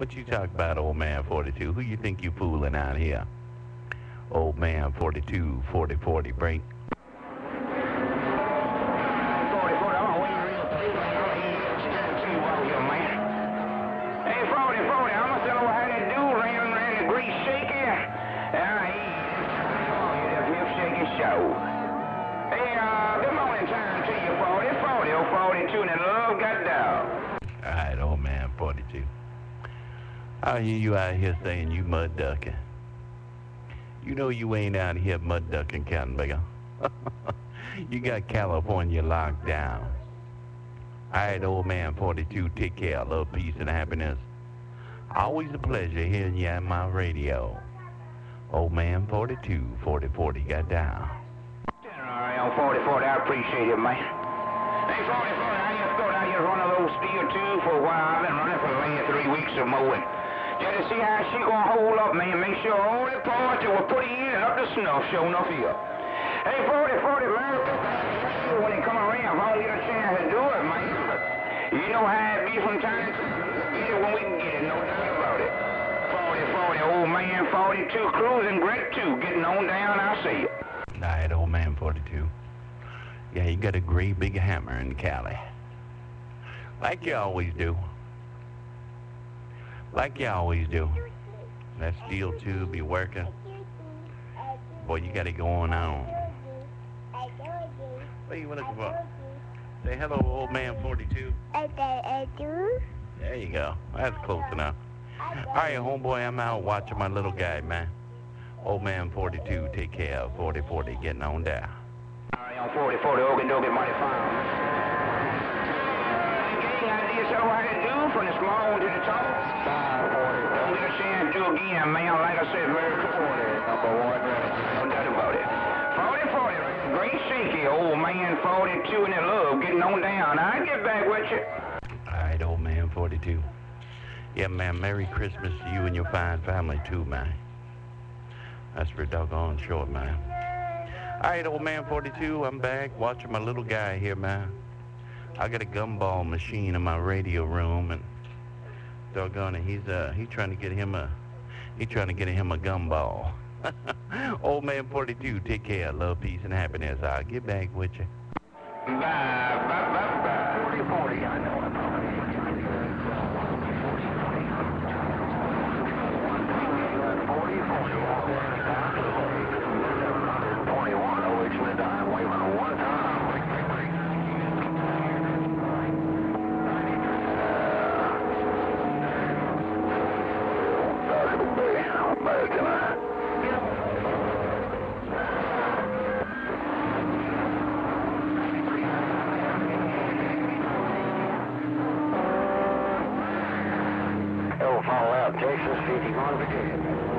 What you talk about, old man 42? Who you think you fooling out here? Old man 42, 40, 40, break. show. Hey, uh, good morning time to you, 40, 40, 42, and love got down. All right, old man 42. I hear you out here saying you mud ducking. You know you ain't out here mud ducking, Captain Bigger. you got California locked down. All right, old man 42, take care. Love, peace, and happiness. Always a pleasure hearing you on my radio. Old man 42, 40, 40, got down. All right, 40, 40, I appreciate it, man. Hey, 40, 40, I just thought I just run a little steel too for a while. I've been running for the last three weeks or more. Just to see how she gonna hold up, man. Make sure all the parts that were put in and up to snuff show enough here. Hey, 40, 40, man. When they come around, if I don't get a chance to do it, man. You know how it be sometimes. Get it when we can get it, no doubt about it. 40, 40, old man 42, cruising great too. Getting on down, I see you. Right, old man 42. Yeah, you got a great big hammer in Cali. Like you always do. Like you always do. That steel tube be working. Boy, you got it going on. What are you looking for? Say hello, old man 42. There you go. That's close enough. All right, homeboy, I'm out watching my little guy, man. Old man 42, take care of 4040, getting on down. All right, on 40, 40, Okie dokie, mighty fine. Gang idea, so how from the small to the tall? 540. Don't get a chance to do again, man. Like I said, very 40, number one, no doubt about it. 40, 40, great shaky, old man 42 in the love, getting on down. I'll get back with you. All right, old man 42. Yeah, man, Merry Christmas to you and your fine family, too, man. That's for doggone short, man. All right, old man 42, I'm back watching my little guy here, man. I got a gumball machine in my radio room, and doggone it, he's uh he's trying to get him a he's trying to get him a gumball. old man 42, take care, love, peace, and happiness. I'll get back with you. Bye, bye. 40, 40, I know I'm Texas, 51 Virginia.